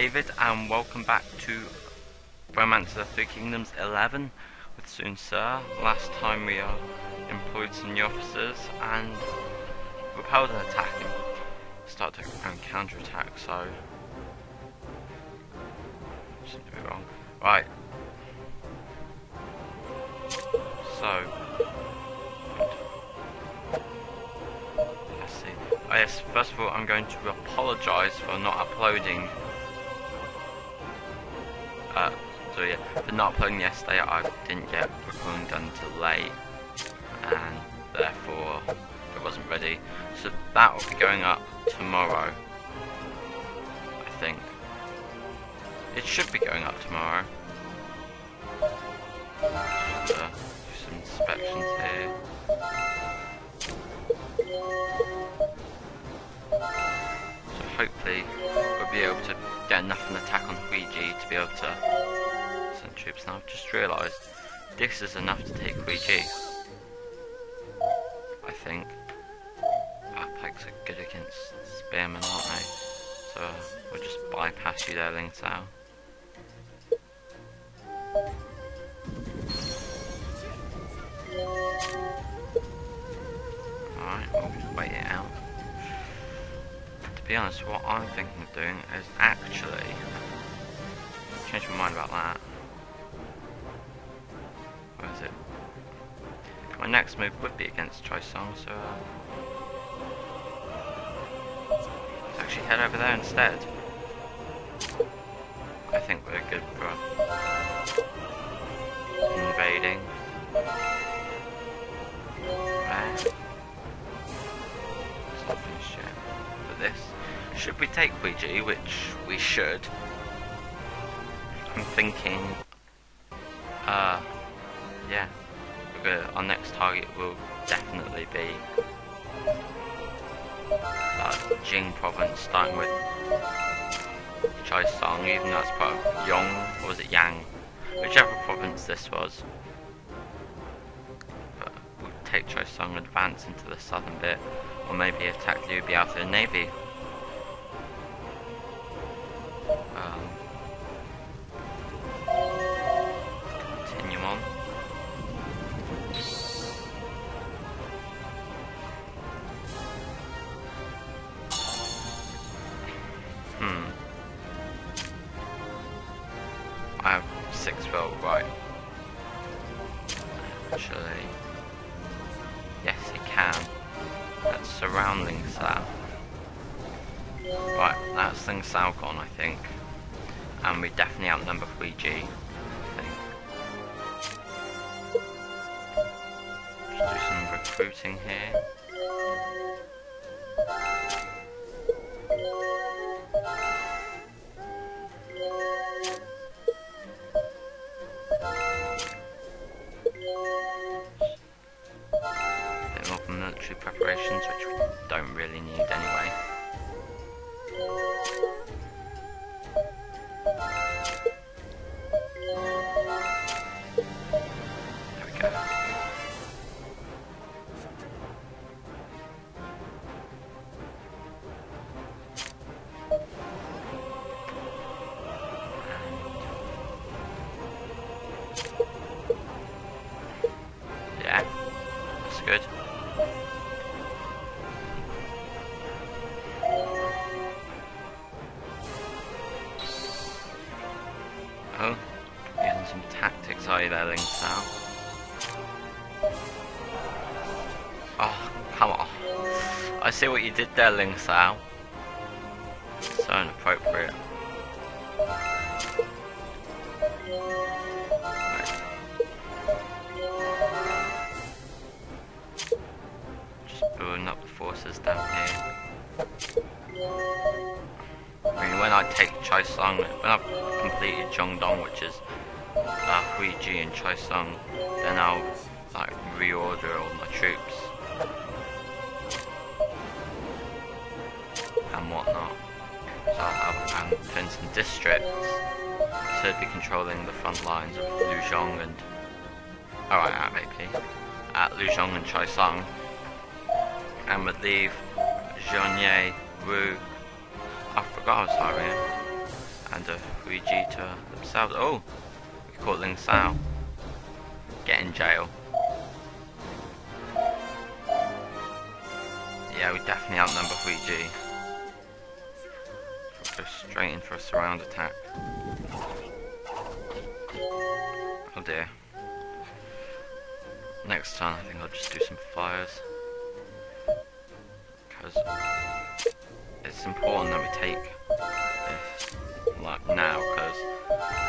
David and welcome back to Romance of the Three Kingdoms 11 with Sun Ce. Last time we uh, employed some new officers and repelled an attack and started to counter attack, so... Seems to be wrong. Right. So... Let's see. Oh yes, first of all I'm going to apologise for not uploading so yeah, for not playing yesterday I didn't get recording done until late and therefore it wasn't ready. So that will be going up tomorrow. I think. It should be going up tomorrow. Uh, do some inspections here. So hopefully we'll be able to get enough of an attack on Huiji to be able to troops. Now I've just realised this is enough to take Huiji. I think. Backpacks are good against spearmen, aren't they? So we'll just bypass you there, Ling Sao. Alright, we'll wait it out. To be honest, what I'm thinking of doing is actually change my mind about that. My next move would be against Choi Song, so uh, let's actually head over there instead. I think we're good for invading. Yet. But this, should we take Huiji, which we should, I'm thinking, our next target will definitely be uh, Jing province, starting with Chai Song, even though it's part of Yong, or was it Yang? Whichever province this was. But we'll take Chai Song, advance into the southern bit, or maybe attack Liu Biao for the navy. Um, Right, that's Ling Sao gone, I think. And we definitely outnumber 3G, I think. Just do some recruiting here. Did there, Ling Sao. So inappropriate. Right. Just building up the forces down here. I mean, when I take Chai Song, when I've completed Jiang Dong, which is uh, Huiji and Chai Song, then I'll like reorder all my troops Um, for instance districts, so it'd be controlling the front lines of Lujiang and alright, at maybe at Lujiang and Chai Song, and would leave Jianye, Wu, I've forgot I was hiring. And a Vegeta themselves. Oh! We caught Ling Sao. Get in jail. Yeah, we definitely outnumber 3G. Go straight in for a surround attack. Oh dear. Next time I think I'll just do some fires. Because it's important that we take this like now because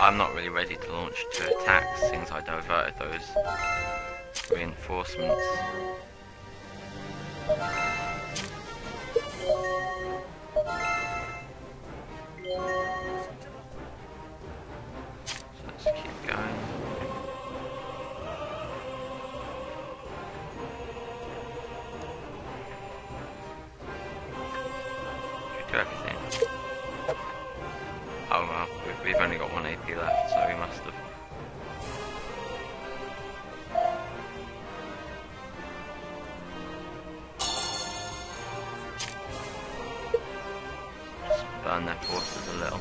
I'm not really ready to launch two attacks since I diverted those reinforcements. Their forces a little.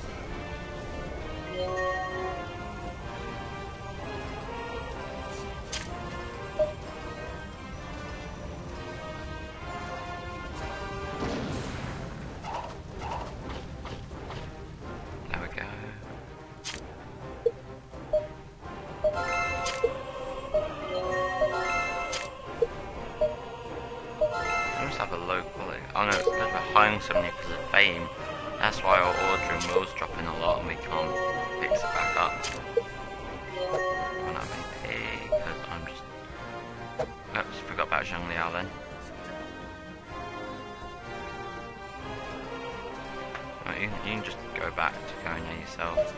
There yourself.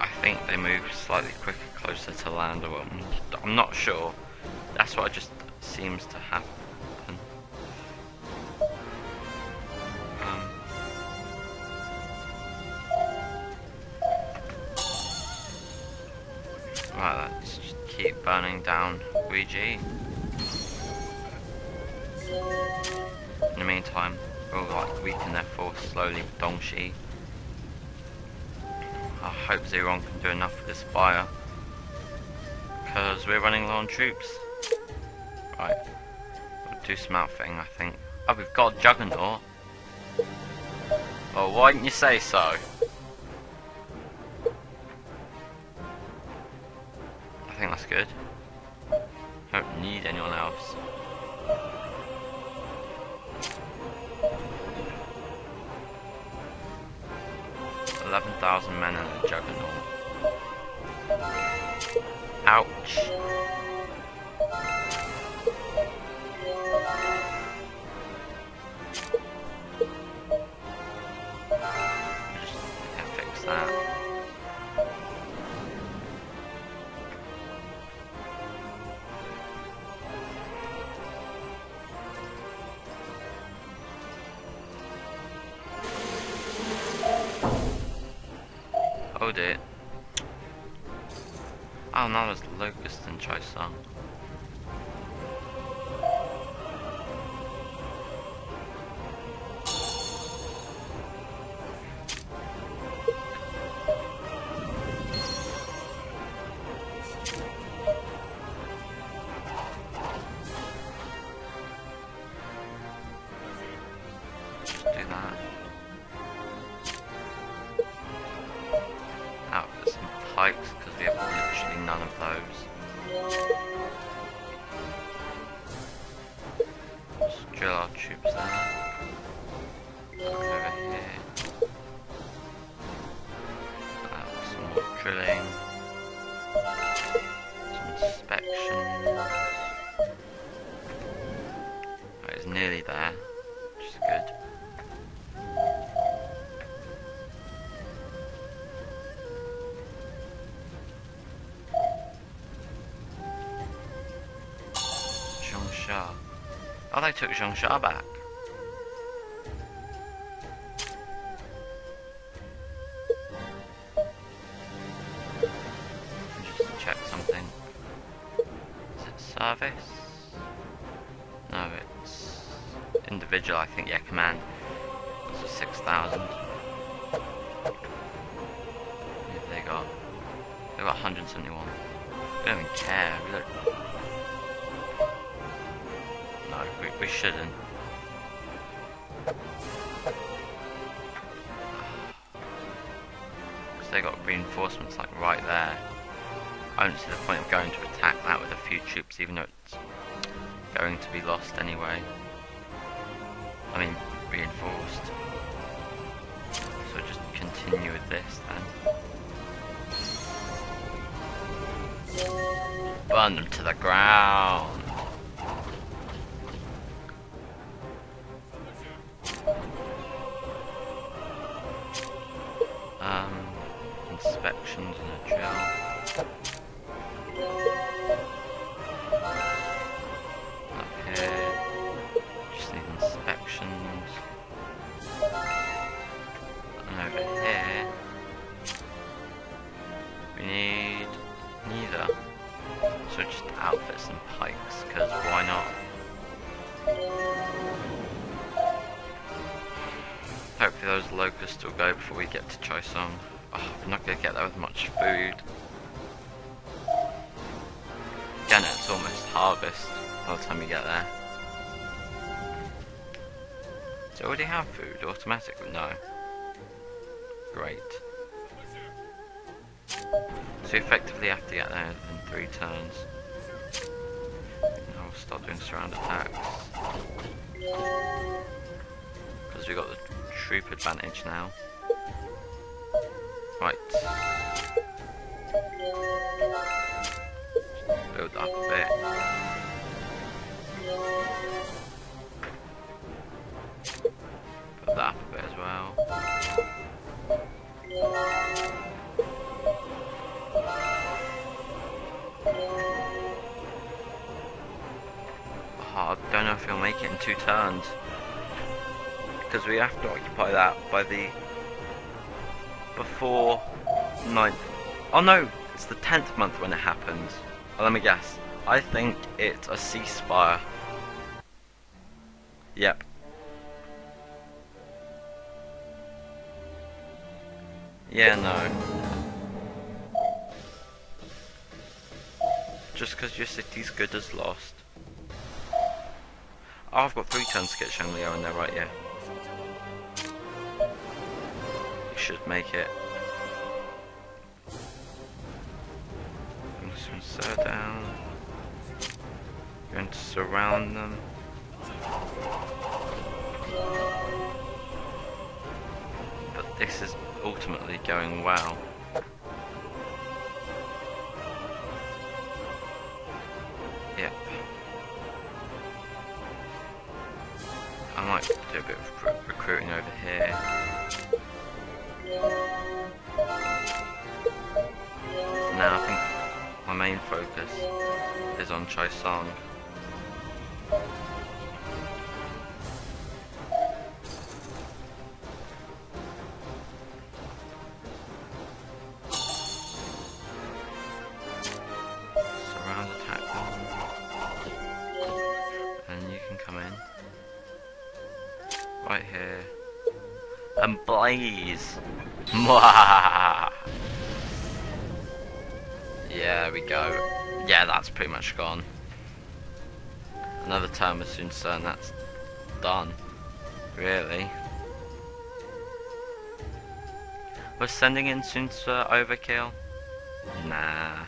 I think they move slightly quicker closer to land or I'm not sure. That's what just seems to happen. Um, right, let's just keep burning down Huiji. In the meantime, we'll like weaken their force slowly with Dongshi. I hope Zeron can do enough with this fire. Because we're running low on troops. Right. We'll do some outfitting, I think. Oh, we've got Juggernaut. Oh, why didn't you say so? I think that's good. Don't need anyone else. Eleven thousand men and a juggernaut. Ouch. Locust and Chaisang. there, which is good. Zhongsha. Oh, they took Zhongsha back. Think, yeah, command. So 6,000. they got? They got 171. We don't even care. We don't... No, we, we shouldn't. Because they got reinforcements like right there. I don't see the point of going to attack that with a few troops even though it's going to be lost anyway. I mean, reinforced. So just continue with this then. Burn them to the ground. We need neither. So just outfits and pikes, because why not? Hopefully those locusts will go before we get to Choisong. Oh, we're not going to get there with much food. Again, it's almost harvest by the time you get there. Do already have food automatically? No. Great. So effectively have to get there in three turns. We'll start doing surround attacks. Because we've got the troop advantage now. Right. Build up a bit. Build that up a bit as well. Don't know if he'll make it in two turns. Because we have to occupy that by the... Before 9th. Oh no, it's the 10th month when it happens. Oh, let me guess. I think it's a ceasefire. Yep. Yeah, no. Just because your city's good as lost. Oh, I've got three turns to get Shangliao in there, right, yeah. You should make it. Going to Sir down. Going to surround them. But this is ultimately going well. Might do a bit of recru- recruiting over here. Now I think my main focus is on Chai Song. Mwah! Yeah, we go. Yeah, that's pretty much gone. Another with Sun Tzu and that's done. Really. We're sending in Sun Tzu uh, overkill? Nah.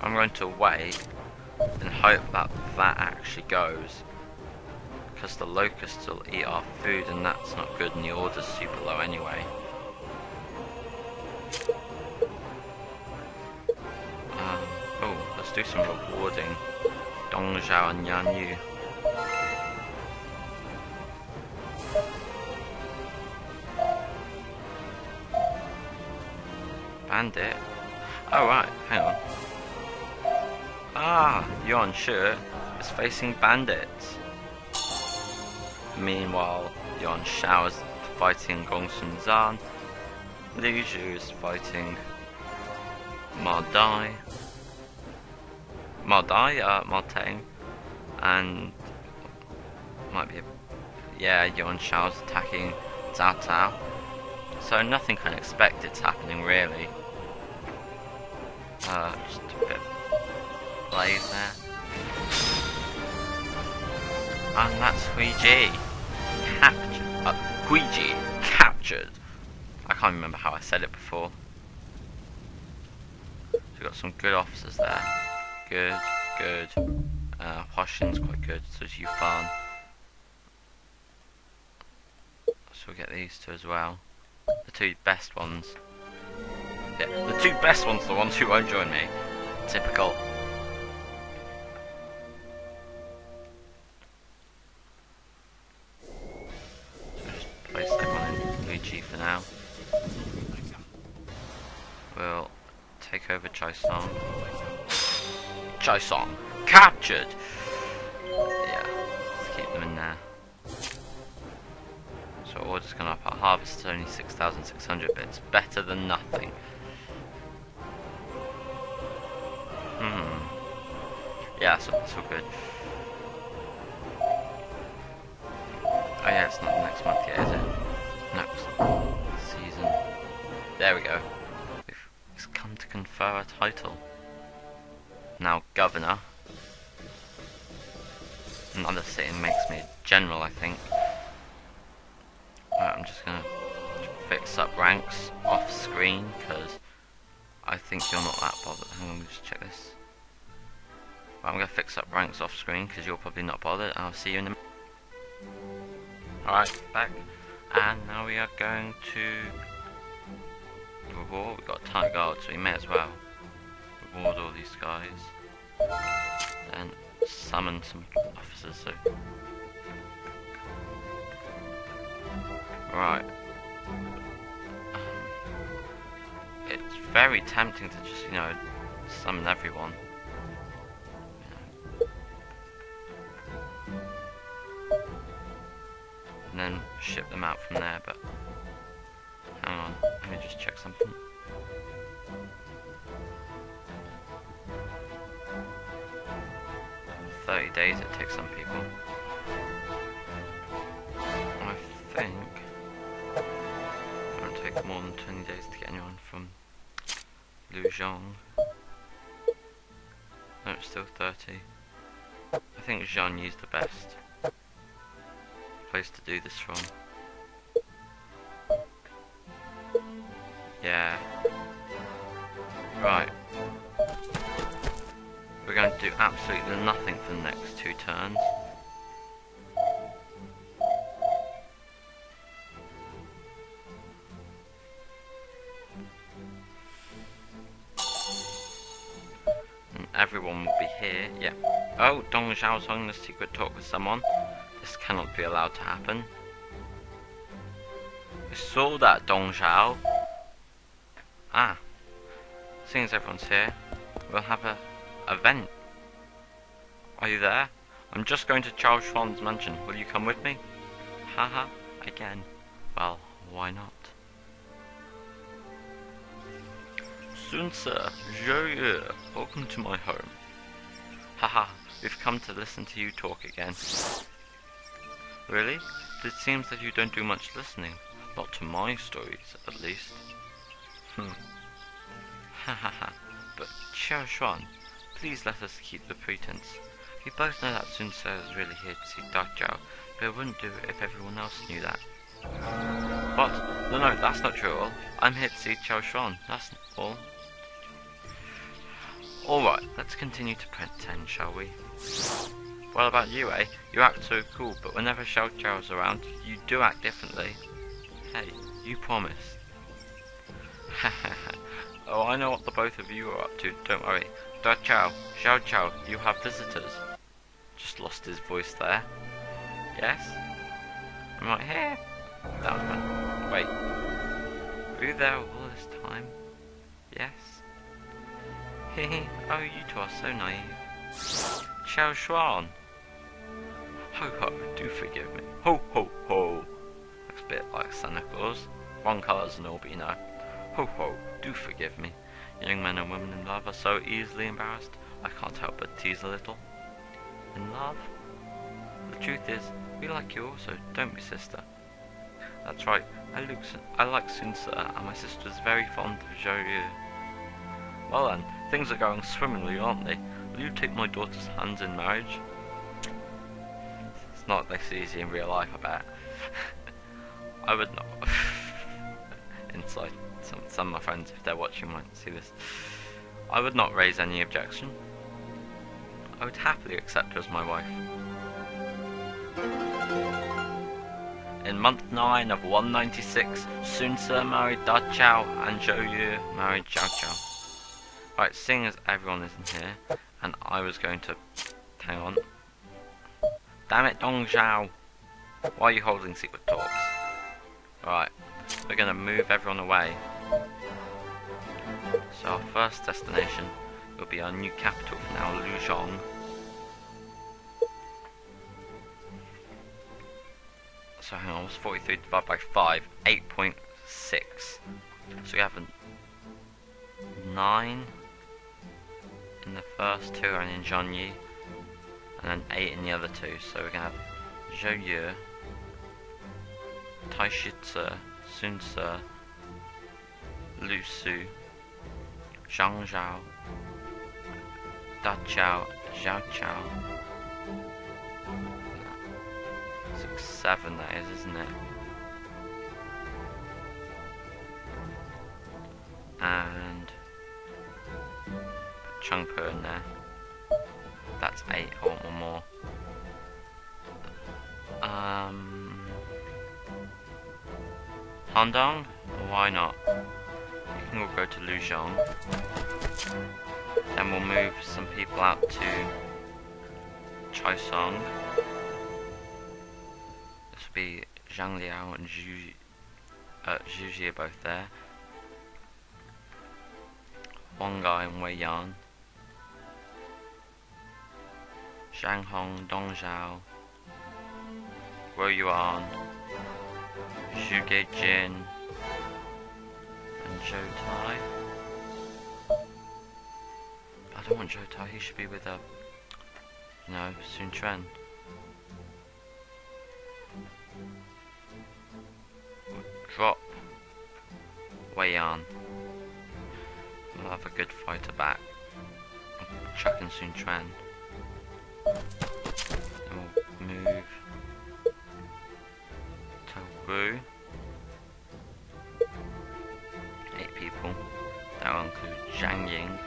I'm going to wait and hope that that actually goes. Because the locusts will eat our food and that's not good and the order's super low anyway. Um, oh, let's do some rewarding. Dong Zhao and Yan Yu. Bandit? Oh right, hang on. Ah, Yuan Shi is facing bandits. Meanwhile, Yuan Shao is fighting Gongsun Zan. Liu Zhu is fighting Ma Dai. Ma Dai, uh, Ma Teng. And might be a... Yeah, Yuan Shao's attacking Zhao Cao. So nothing unexpected's happening really. Uh, just a bit blaze there. And that's Hui Ji. Captured. Uh, Hui Ji captured. I can't remember how I said it before. So we've got some good officers there. Good, good. Uh, quite good, so is Yufan. So we'll get these two as well. The two best ones. Yeah, the two best ones, the ones who won't join me. Typical. Captured! Yeah, let's keep them in there. So order's gone up. Our harvest is only 6,600 bits. Better than nothing. Hmm. Yeah, so it's all good. Oh yeah, it's not next month yet, is it? Next season. There we go. We've come to confer a title. Now governor. Another sitting makes me a general, I think. Right, I'm just gonna fix up ranks off screen because I think you're not that bothered. Hang on, let me just check this. Right, I'm gonna fix up ranks off screen because you're probably not bothered. I'll see you in a minute. Alright, back. And now we are going to reward. We've got tight oh, guard, so we may as well reward all these guys. Then summon some officers, so. Right. Um, it's very tempting to just, you know, summon everyone. and then ship them out from there, but hang on, let me just check something. Days it takes some people. I think it won't take more than twenty days to get anyone from Lujiang. No, it's still thirty. I think Jianye's the best place to do this from. Yeah. Right. We're going to do absolutely nothing for the next two turns. And everyone will be here, yeah. Oh, Dong Zhao's having a secret talk with someone. This cannot be allowed to happen. I saw that Dong Zhao. Ah. Seeing as everyone's here, we'll have a event. Are you there? I'm just going to Qiao Xuan's mansion. Will you come with me? Haha, again. Well, why not? Sun Ce. Joyeux. Welcome to my home. Haha, we've come to listen to you talk again. Really? It seems that you don't do much listening. Not to my stories, at least. Hmm. Ha ha ha. But Qiao Xuan, please let us keep the pretense. We both know that Sun Ce is really here to see Jiao, but it wouldn't do it if everyone else knew that. But, No, no, that's not true at all. I'm here to see Qiao Xuan, that's all. Alright, let's continue to pretend, shall we? What about you, eh? You act so cool, but whenever Xiao Qiao's around, you do act differently. Hey, you promised. oh, I know what the both of you are up to, don't worry. Da Qiao, Xiao Qiao, you have visitors. Just lost his voice there. Yes? I'm right here. That was fun. Wait. Were you there all this time? Yes? Hehe, oh, you two are so naive. Qiao Xuan. Ho ho, do forgive me. Ho ho ho. Looks a bit like Santa Claus. Wrong colours you know. Ho ho, do forgive me. Young men and women in love are so easily embarrassed. I can't help but tease a little. In love? The truth is, we like you also, don't we, sister? That's right, I, look, I like Sun Ce, and my sister's very fond of Zhou Yu. Well then, things are going swimmingly, aren't they? Will you take my daughter's hands in marriage? It's not this easy in real life, I bet. I would not. Inside, some, some of my friends, if they're watching, might see this. I would not raise any objection. I would happily accept her as my wife. In month 9 of 196, Sun Ce married Da Qiao and Zhou Yu married Xiao Qiao. Right, seeing as everyone isn't here, and I was going to... Hang on. Damn it, Dong Zhao! Why are you holding secret talks? Right, we're going to move everyone away. So our first destination will be our new capital for now, Lujiang. So hang on, what's 43 divided by 5? 8.6. So we have a 9 in the first two and in Jianye, and then 8 in the other two. So we're going to have Zhou Yu, Taishi Ci, Sun Ce, Lu Su, Zhang Zhao, Da Qiao, Xiao Qiao. Six, seven that is, isn't it? And Chunker in there. That's eight. I want one more. Um, Han Dang? Why not? We can all go to Lujiang. Then we'll move some people out to Chaisong. This will be Zhang Liao and Zhu, uh, Zhu are both there. Huang Gai and Wei Yan. Zhang Hong, Dong Zhao, Guo Yuan, Zhu Jin, and Zhou Tai. I don't want Zhou Tai, he should be with a, you know, Sun Quan. We'll drop Wei Yan. We'll have a good fighter back. Chuck and Sun Quan. Then we'll move Wu. Eight people. That will include Zhang Ying,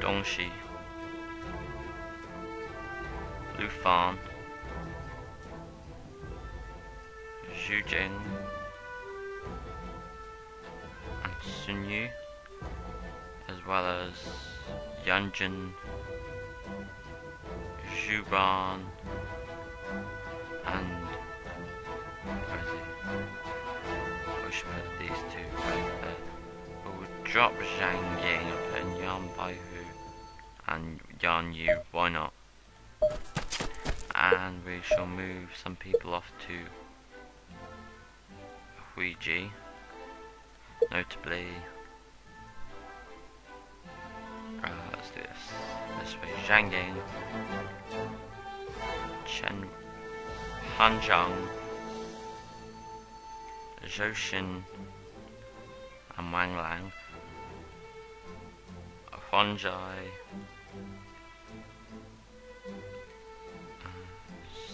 Dong Dongxi, Lu Fan, Zhu Jing, and Sun Yu, as well as Yanjin, Zhuban, and these two right there. But we'll drop Zhang Ying and Yan Baihu and Yan Yu, why not? And we shall move some people off to Huiji, notably uh, let's do this. This way. Zhang Ying, Chen Han Zhang, Zhou Xin, and Wang Lang, Huan Zhai,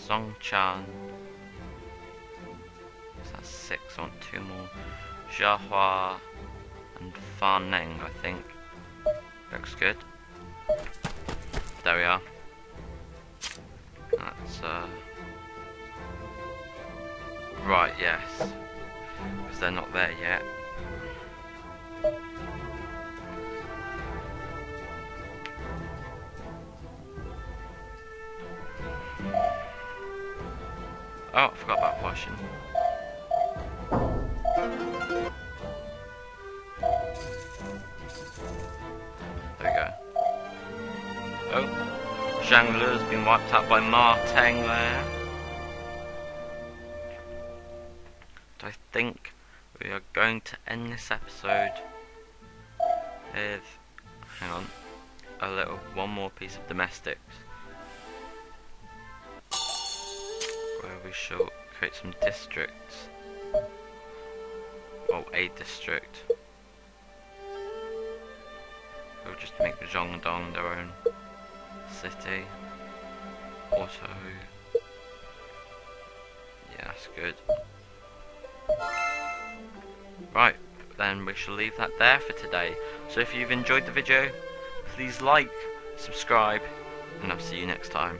Song Chan. That's six. I want two more. Xia Hua and Fan Neng, I think. Looks good. There we are. That's uh Right, yes. Because they're not there yet. Oh, I forgot about washing. There we go. Oh, Zhang Lu has been wiped out by Ma Teng there. I think we are going to end this episode with, hang on, a little, one more piece of domestics. Where we shall create some districts. Oh, a district. We'll just make Jiang Dong their own city. Also, yeah, that's good. Right, then we shall leave that there for today. So if you've enjoyed the video, please like, subscribe, and I'll see you next time.